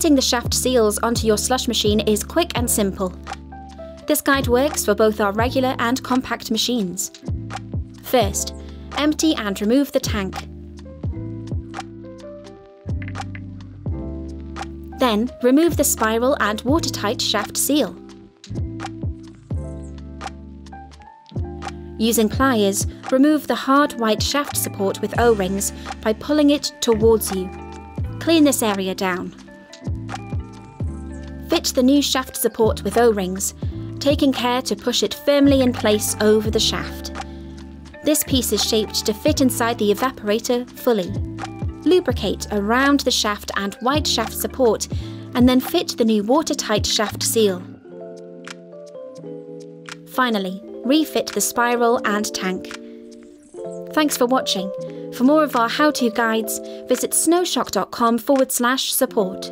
Fitting the shaft seals onto your slush machine is quick and simple. This guide works for both our regular and compact machines. First, empty and remove the tank. Then, remove the spiral and watertight shaft seal. Using pliers, remove the hard white shaft support with O-rings by pulling it towards you. Clean this area down. Fit the new shaft support with O-rings, taking care to push it firmly in place over the shaft. This piece is shaped to fit inside the evaporator fully. Lubricate around the shaft and white shaft support and then fit the new watertight shaft seal. Finally, refit the spiral and tank. Thanks for watching. For more of our how-to guides, visit snowshock.com forward slash support.